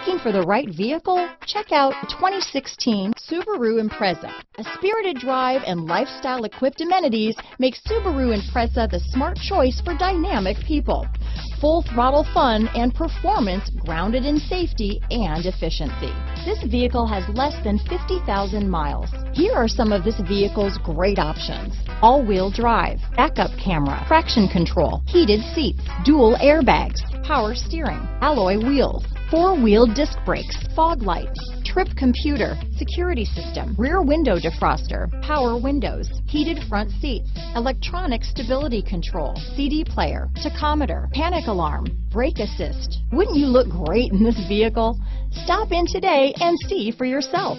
Looking for the right vehicle? Check out 2016 Subaru Impreza. A spirited drive and lifestyle-equipped amenities make Subaru Impreza the smart choice for dynamic people. Full throttle fun and performance grounded in safety and efficiency. This vehicle has less than 50,000 miles. Here are some of this vehicle's great options. All-wheel drive, backup camera, traction control, heated seats, dual airbags, power steering, alloy wheels, four-wheel disc brakes, fog lights, trip computer, security system, rear window defroster, power windows, heated front seats, electronic stability control, CD player, tachometer, panic alarm, brake assist. Wouldn't you look great in this vehicle? Stop in today and see for yourself.